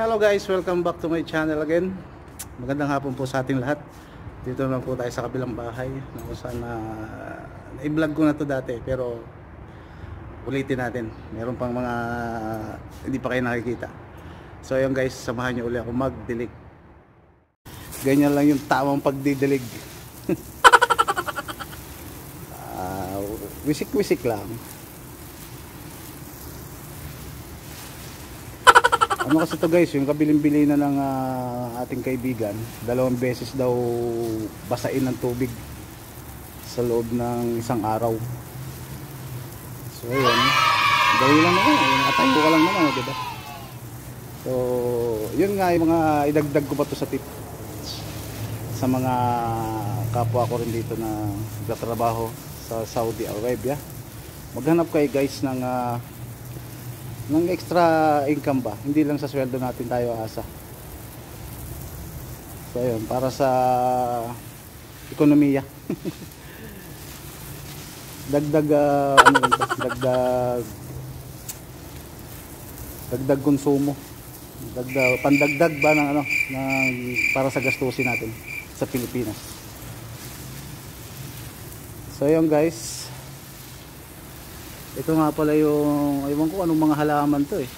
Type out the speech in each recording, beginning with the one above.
Hello guys, welcome back to my channel again. Magandang hapon po sa ating lahat. Dito naman po tayo sa kabilang bahay na kung saan na i-vlog ko na to dati pero ulitin natin. Meron pang mga hindi pa kayo nakikita. So ayun guys, samahan niyo uli ako magdilig. Ganyan lang yung tamang pagdidilig. Ah, wisik-wisik lang. Ano kasi to guys, yung kabiling-bili na ng ah, ating kaibigan, dalawang beses daw basain ng tubig sa loob ng isang araw. So ayun, dali lang naman, yung atayo ka lang naman, di ba? So, yun nga yung mga idagdag ko pa to sa tip sa mga kapwa ko rin dito na nagtatrabaho sa Saudi Arabia. Maghanap kayo guys ng ah, ng extra income ba hindi lang sa sweldo natin tayo asa so ayun para sa ekonomiya. Dagdag ah, ano yun dagdag dagdag konsumo. Dagdag pandagdag ba ng ano ng para sa gastusin natin sa Pilipinas. So ayun guys ito nga pala yung ewan ko anong mga halaman to eh.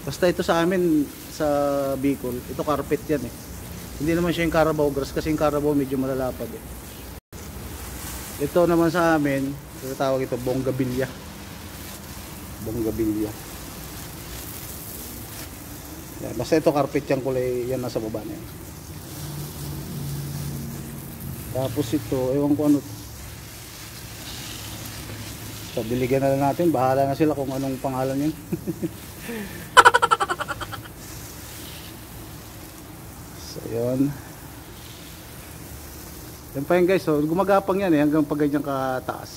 Basta ito sa amin sa Bicol ito carpet yan eh. Hindi naman siya yung Carabao grass kasi yung Carabao medyo malalapad eh. Ito naman sa amin tawag ito bonggabilya. Bonggabilya. Yan, basta ito carpet yung kulay yan nasa baba na yan. Tapos ito ewan ko ano So, diligan na lang natin. Bahala na sila kung anong pangalan yun. so, yun. Yan pa yun guys. So, gumagapang yan eh. Hanggang pag ganyan kataas.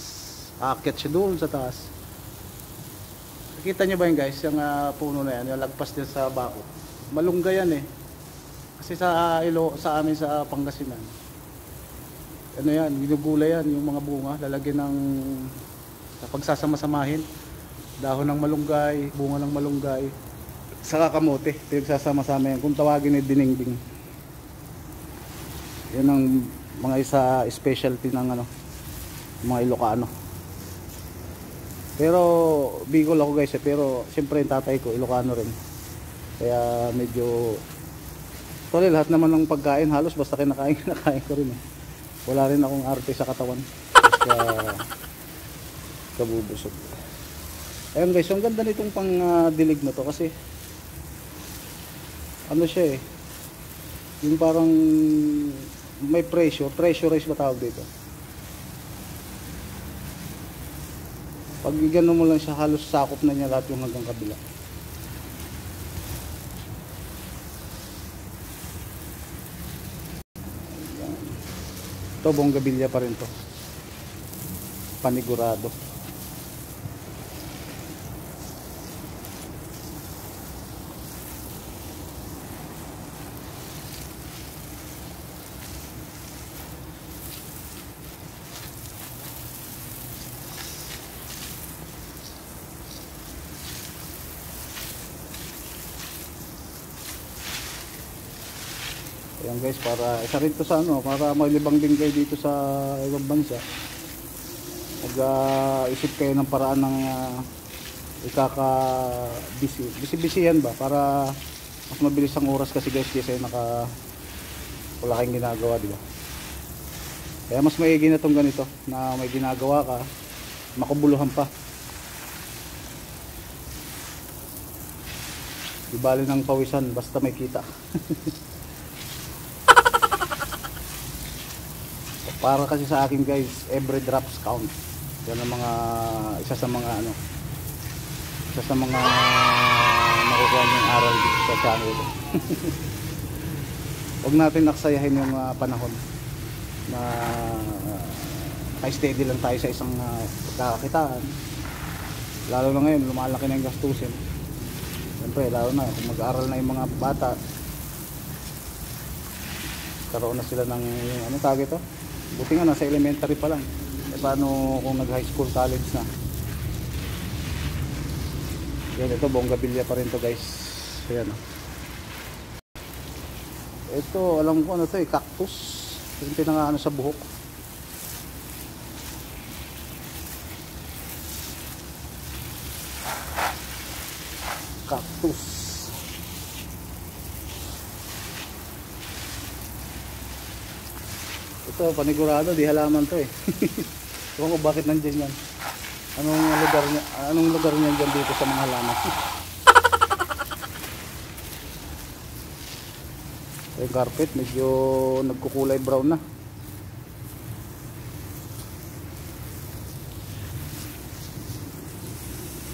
Aakyat siya doon sa taas. Nakita nyo ba yun guys? Yung uh, puno na yan. Yung lagpas din sa bako. Malungga yan eh. Kasi sa uh, ilo, sa amin sa Pangasinan. Ano yan? Ginugula yan. Yung mga bunga. Lalagyan ng pagsasama-samahin. Dahon ng malunggay, bunga ng malunggay. Saka kamote pinagsasama-sama yan kung tawagin ay dinengding yan ang mga isa specialty ng ano mga Ilocano. Pero Bicol ako guys eh, pero siyempre yung tatay ko Ilocano rin. Kaya medyo Tuloy lahat naman ng pagkain halos basta kinakain kinakain ko rin eh. wala rin akong arte sa katawan. Kaya kabubusog. Ayun guys ang ganda nitong pang uh, dilig na to kasi ano siya eh yung parang may pressure pressurize ba tawag dito? Pag gano'n mo lang siya halos sakop na niya lahat yung hanggang kabila. Ito bonggabilya pa rin to. Panigurado Ayan guys, para isa rin to sa ano, para maglibang din kayo dito sa ibang bansa. Mag-isip kayo ng paraan ng uh, ikaka-busy. Busy-busy yan ba? Para mas mabilis ang oras kasi guys kasi naka wala kayong ginagawa, di ba? Kaya mas maigi na tong ganito na may ginagawa ka, makubuluhan pa. Di ng pawisan basta may kita. para kasi sa akin guys every drops count. Yan ang mga isa sa mga ano isa sa mga makukuha yung aral dito sa channel. Huwag natin naksayahin yung uh, panahon na uh, steady lang tayo sa isang uh, pagkakakitaan lalo na ngayon lumalaki na yung gastusin. Siyempre lalo na kung mag-aaral na yung mga bata karoon na sila ng ano tawag ito buti nga nasa elementary pa lang e paano kung nag high school college na yan ito bonggabilya pa rin to guys Ayan o. Ito, alam ko ano to eh, cactus. Yung pinangaano sa buhok. Cactus. Ito, panigurado, di halaman to eh. Ewan bakit nandiyan yan. Anong lugar niya, anong lugar niya dyan dito sa mga halaman? yung carpet medyo nagkukulay brown na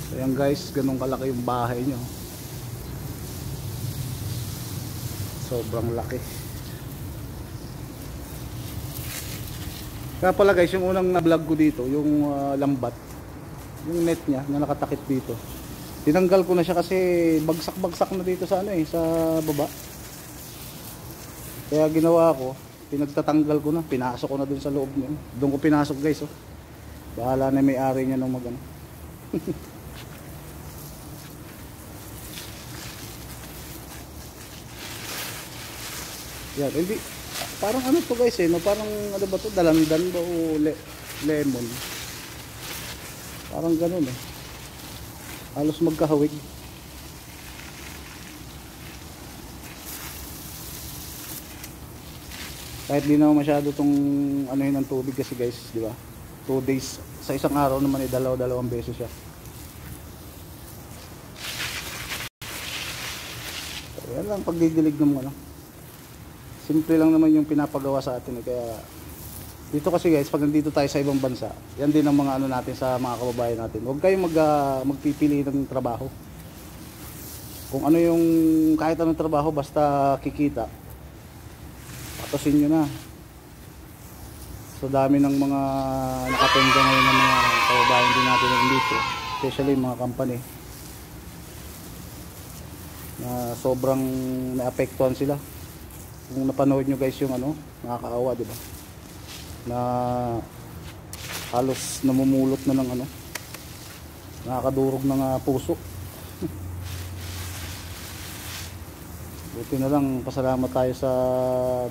so yan guys ganun kalaki yung bahay nyo sobrang laki kaya pala guys yung unang na vlog ko dito yung uh, lambat yung net nya na nakatakip dito tinanggal ko na siya kasi bagsak bagsak na dito sa ano eh sa baba kaya ginawa ko, pinagtatanggal ko na, pinasok ko na dun sa loob niya. Doon ko pinasok guys, oh. Bahala na may-ari niya nung magano. Yan, hindi parang ano to guys eh, no? Parang ano ba to, dalandan ba o le lemon? Parang ganun eh. Halos magkahawig. kahit di naman masyado tong ano yun ng tubig kasi guys di ba 2 days sa isang araw naman ay dalaw dalawang beses siya so, yan lang pagdidilig ng ano simple lang naman yung pinapagawa sa atin eh. kaya dito kasi guys pag nandito tayo sa ibang bansa yan din ang mga ano natin sa mga kababayan natin. Huwag kayong mag, uh, magpipili ng trabaho. Kung ano yung kahit anong trabaho basta kikita patasin nyo na. So dami ng mga nakatenda ngayon ng mga kababayan din natin dito especially mga company na sobrang naapektuhan sila kung napanood nyo guys yung ano nakakaawa diba na halos namumulot na ng ano nakakadurog ng uh, puso. Buti na lang pasalamat tayo sa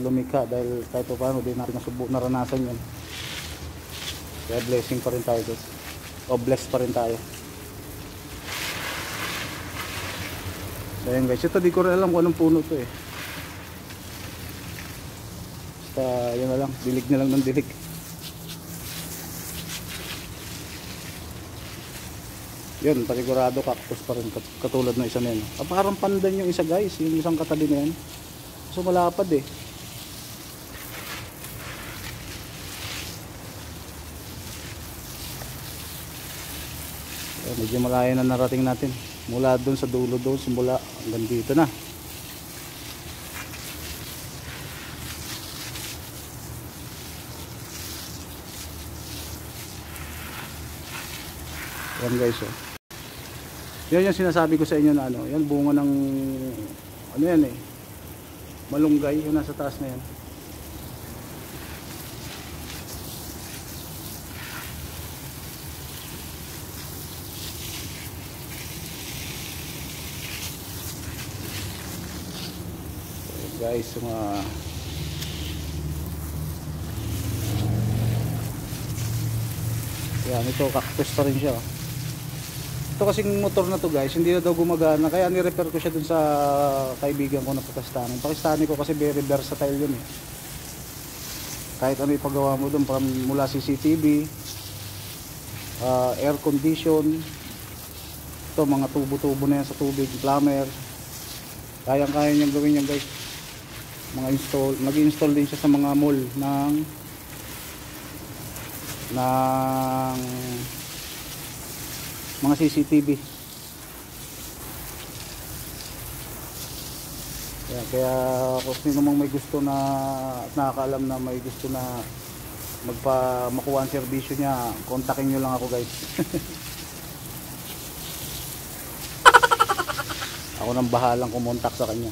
lumika dahil kahit pa paano di natin nasubo, naranasan yun. Kaya blessing pa rin tayo guys. O blessed pa rin tayo. So yun guys. Ito di ko rin alam kung anong puno to eh basta yun na lang. Dilig na lang ng dilig. Yun panigurado cactus pa rin katulad ng isa na ah, parang pandan yung isa guys yung isang katabi na yan so malapad eh. So, medyo malayo na narating natin. Mula doon sa dulo doon simula hanggang dito na yan guys oh. Yan yung sinasabi ko sa inyo na ano yan bunga ng ano yan eh malunggay yung nasa taas na yan. Guys mga yan ito cactus pa rin siya oh ito kasing motor na to guys hindi na daw gumagana. Kaya ni-repair ko siya dun sa kaibigan ko na Pakistani Pakistani ko kasi very versatile yun eh. Kahit ano ipagawa mo dun mula CCTV uh, air condition ito mga tubo-tubo na yan sa tubig plumber. Kayang kaya niyang gawin yan guys. Mga install nag-install din siya sa mga mall ng ng mga CCTV kaya, kaya kung sino mang may gusto na at nakakaalam na may gusto na magpa makuha ang serbisyo niya kontakin nyo lang ako guys. Ako nang bahalang kumontak sa kanya.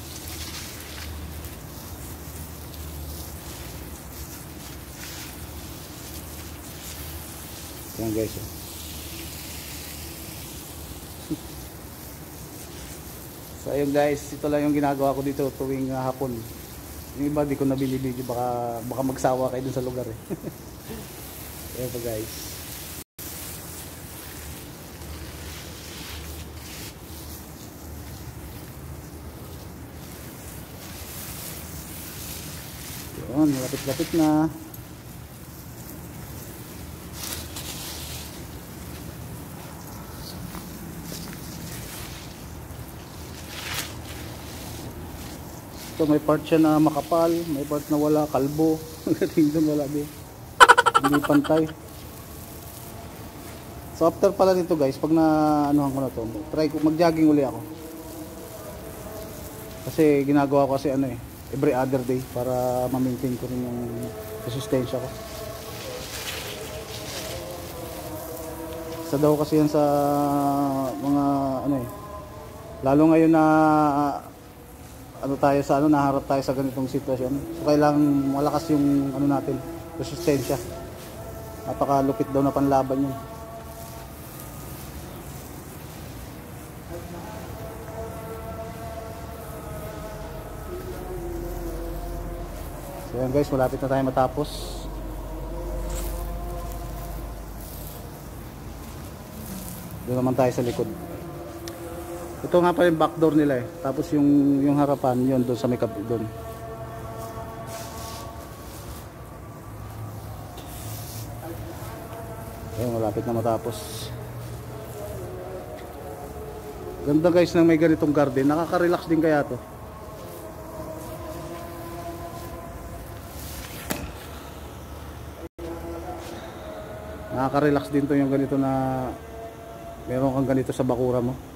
Yan guys. So ayun guys, ito lang yung ginagawa ko dito tuwing ah, hapon. Yung iba di ko na binibidyo baka baka magsawa kayo dun sa lugar eh. Ayun pa guys. Yun, lapit-lapit na. Ito may part siya na makapal, may part na wala, kalbo. Hanggang doon wala din. Hindi pantay. So after pala nito guys, pag na anuhan ko na to, try ko mag-jogging uli ako. Kasi ginagawa ko kasi ano eh, every other day para ma-maintain ko rin yung resistensya ko. Sa daw kasi yan sa mga ano eh, lalo ngayon na ano tayo sa ano naharap tayo sa ganitong sitwasyon. So kailangan malakas yung ano natin, resistensya. Napakalupit daw na panlaban yun. So yan guys, malapit na tayo matapos. Doon naman tayo sa likod. Ito nga pala yung back door nila eh. Tapos yung yung harapan yon doon sa kapi doon. Ayun, malapit na matapos. Ganda guys ng may ganitong garden. Nakaka-relax din kaya to. Nakaka-relax din to yung ganito na meron kang ganito sa bakura mo.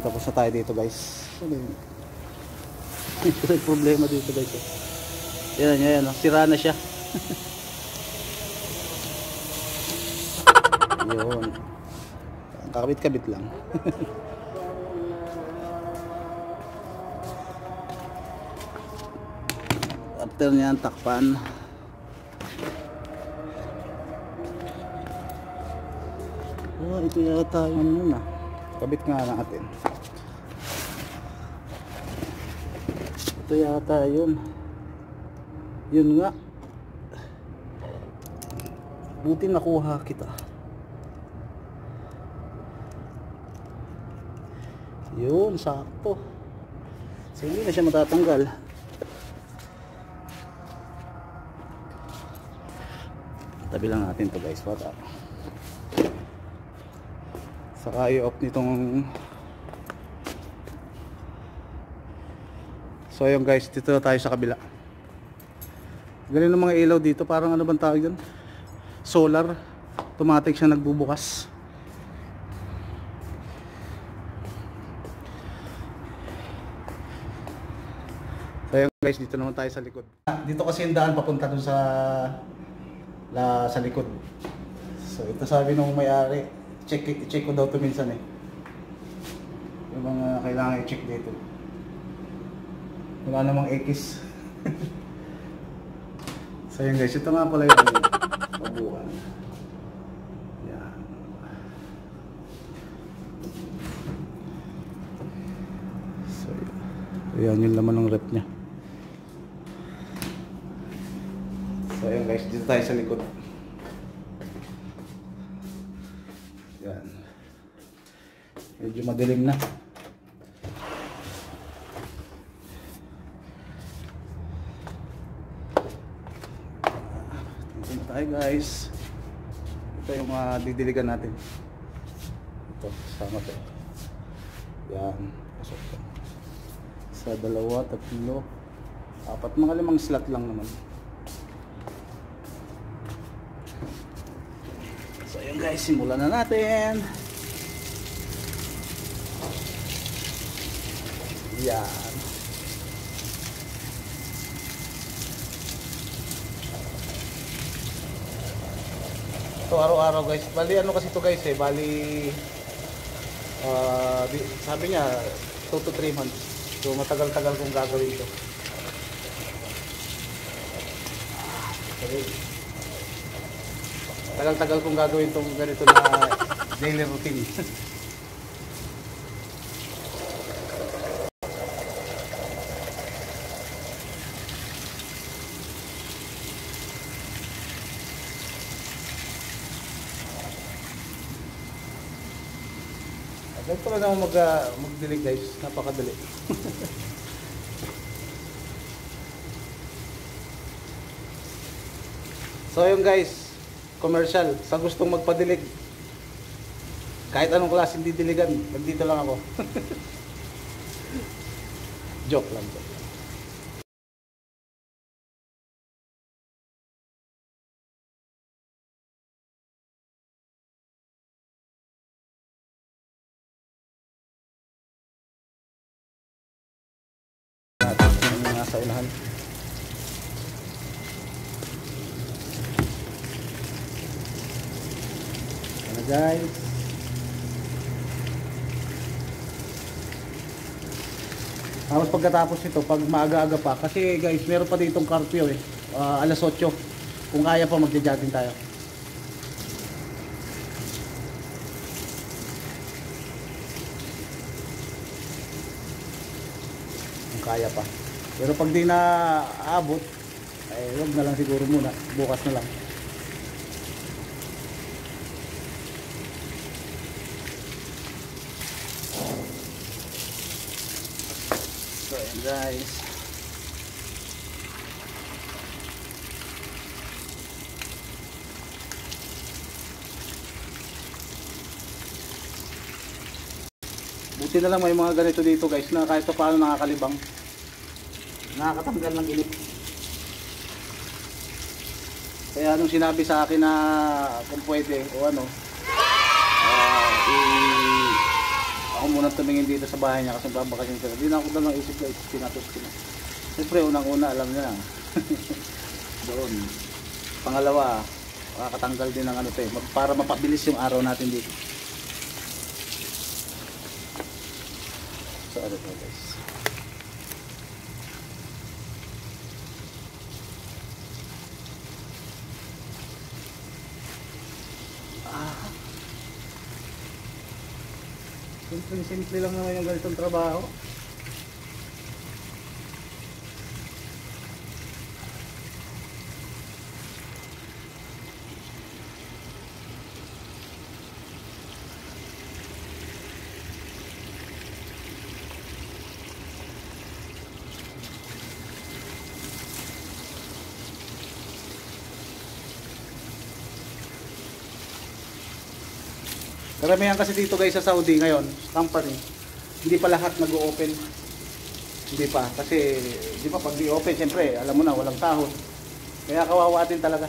Yun, tapos na tayo dito guys. Ano yun? Ito yung problema dito guys. eh. Yan, yan, yan. oh. Sira na siya. Yun. Kakabit-kabit lang. After niyan, takpan. Oh, ito yata yung ano na. Kabit nga natin. Ito yata yun. Yun nga. Buti nakuha kita. Yun, sakto. So, hindi na siya matatanggal. Tabi lang natin to guys. Para saka i-off nitong So ayun guys, dito na tayo sa kabila. Ganun ang mga ilaw dito, parang ano bang tawag yun? Solar. Automatic siya nagbubukas. So ayun guys, dito naman tayo sa likod. Dito kasi yung daan papunta dun sa la, sa likod. So ito sabi nung may-ari, check check ko daw to minsan eh. Yung mga kailangan i-check dito. Wala namang X. so yun guys, ito nga pala yung mabuhan. Yan. So yun. Yan yung laman ng rep niya. So yun guys, dito tayo sa likod. Yan. Medyo madilim na. Dito na tayo guys. Ito yung mga didiligan natin. Ito, sama to. Yan. Pasok. Sa dalawa, tatlo, apat, mga limang slot lang naman. So ayun guys, simulan na natin. Yan. Ito araw-araw guys. Bali ano kasi to guys eh, bali Ah, di, sabi niya 2 to 3 months. So matagal-tagal kong gagawin to. Okay. Tagal-tagal kong gagawin tong ganito na daily routine. Ako mag, uh, mag-delete guys. Napakadali. so yun guys, commercial. Sa gustong magpadilig, kahit anong klaseng didiligan, nandito lang ako. joke lang. Joke. natin yung mga nasa unahan. Ano guys? Tapos pagkatapos ito, pag maaga-aga pa, kasi guys, meron pa ditong curfew eh, Ah, alas 8. Kung kaya pa, magja-jogging tayo. kung kaya pa. Pero pag di na aabot, ay wag na lang siguro muna. Bukas na lang. So ayan guys. Buti na lang may mga ganito dito guys na kahit pa paano nakakalibang. Nakakatanggal ng init. Kaya nung sinabi sa akin na kung pwede o ano, ah, i- ako muna tumingin dito sa bahay niya kasi babakasyon sila. Hindi na ako dalang isip guys, pinatos ko. Siyempre unang-una alam niya. Doon. Pangalawa, makakatanggal din ng ano to eh, para mapabilis yung araw natin dito. So ano to guys. Simple, simple lang naman yung ganitong trabaho. Karamihan kasi dito guys sa Saudi ngayon, company, hindi pa lahat nag-open. Hindi pa. Kasi, di ba pag di-open, siyempre, alam mo na, walang sahod. Kaya kawawa din talaga.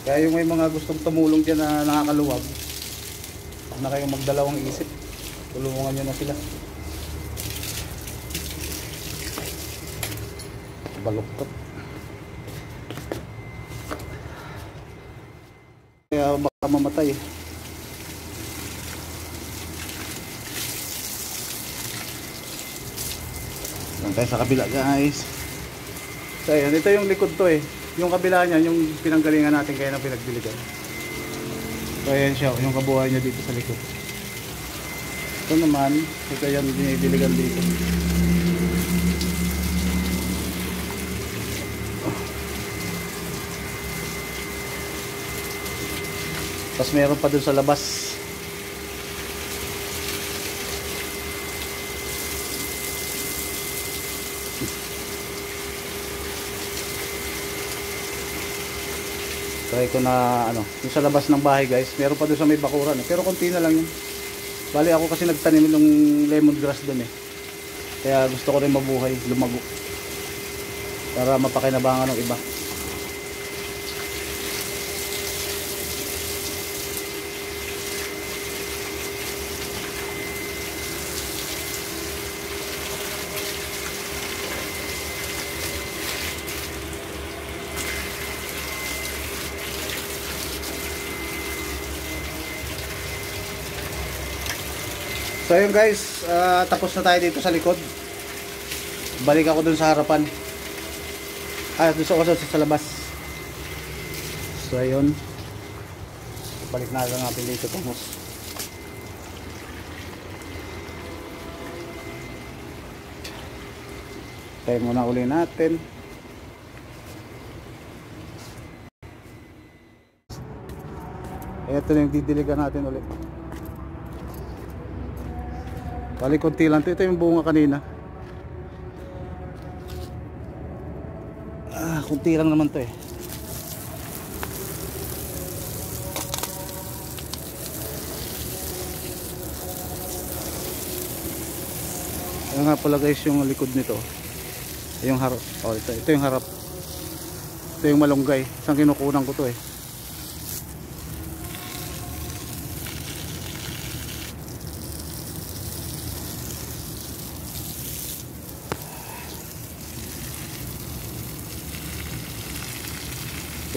Kaya yung may mga gustong tumulong dyan na nakakaluwag, huwag na kayong magdalawang isip. Tulungan nyo na sila. Baluktot. Kaya mamatay. Lang tayo sa kabila guys. So ayan, ito yung likod to eh. Yung kabila niya, yung pinanggalingan natin kaya na pinagbiligan. So ayan siya, yung kabuhay niya dito sa likod. Ito naman, ito yung dinidiligan dito. Tapos meron pa dun sa labas. Try ko na ano, yung sa labas ng bahay guys, meron pa doon sa may bakuran eh. Pero konti na lang yun. Bali ako kasi nagtanim ng lemongrass doon eh. Kaya gusto ko rin mabuhay, lumago. Para mapakinabangan ng iba. So ayun guys, ah, tapos na tayo dito sa likod. Balik ako dun sa harapan. Ah, dun sa, sa, sa labas. So ayun. Balik na lang natin dito tungos. Tayo muna uli natin. Ito na yung didiligan natin ulit. Bali konti lang to. Ito yung bunga kanina. Ah, konti lang naman to eh. Ayan nga pala guys yung likod nito. Yung harap. Oh, ito, ito yung harap. Ito yung malunggay. Isang kinukunan ko to eh.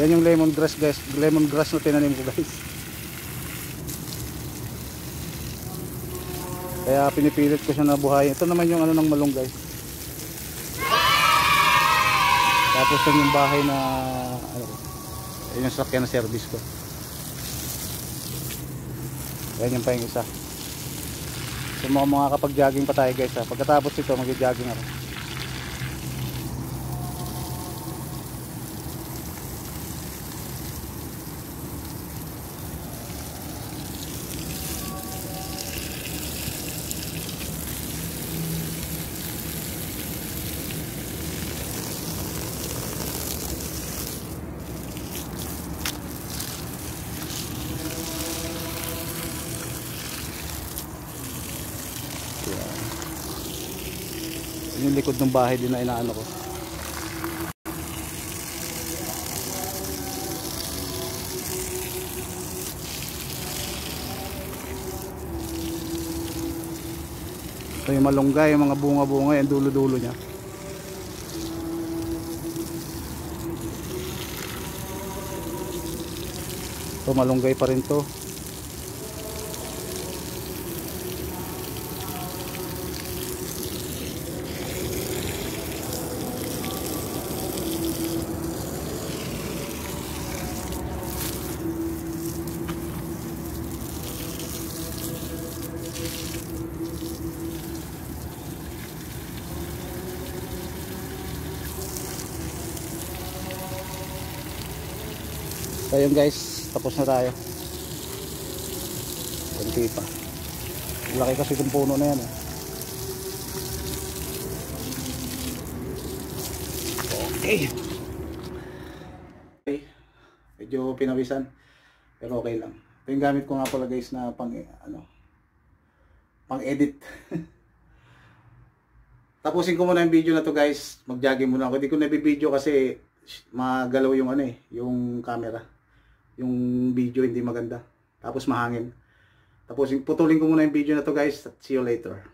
Yan yung lemongrass guys. Lemongrass na tinanim ko guys. Kaya pinipilit ko siya na buhayin. Ito naman yung ano ng malunggay. Tapos yan yung bahay na ano, yun yung sakyan na service ko. Yan yung pa yung isa. So mga mga kapag jogging pa tayo guys ha. Pagkatapos ito mag-jogging ako. Likod ng bahay din na inaano ko. Ito yung malunggay, yung mga bunga-bunga, yung dulo-dulo niya. Ito malunggay pa rin to. Guys, tapos na tayo. Kunti pa. Laki kasi itong puno na yan eh. Okay. Okay. Medyo pinawisan. Pero okay lang. Ito yung gamit ko nga pala guys na pang ano pang edit. Tapusin ko muna yung video na to guys. Mag-jogging muna ako. Hindi ko na-video kasi magalaw yung ano eh, yung camera yung video hindi maganda. Tapos mahangin. Tapos putulin ko muna yung video na to guys see you later